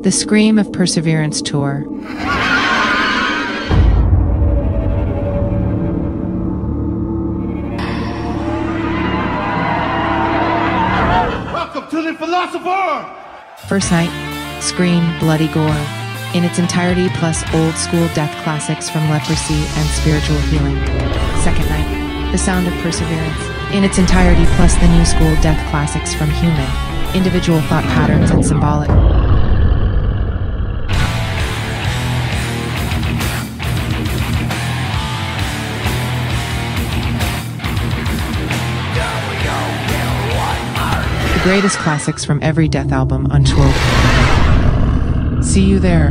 The Scream of Perseverance Tour. Welcome to the philosopher! First night, Scream Bloody Gore. In its entirety, plus old school death classics from leprosy and spiritual healing. Second night, The Sound of Perseverance. In its entirety, plus the new school death classics from Human, individual thought patterns and symbolic. The greatest classics from every death album on tour. See you there.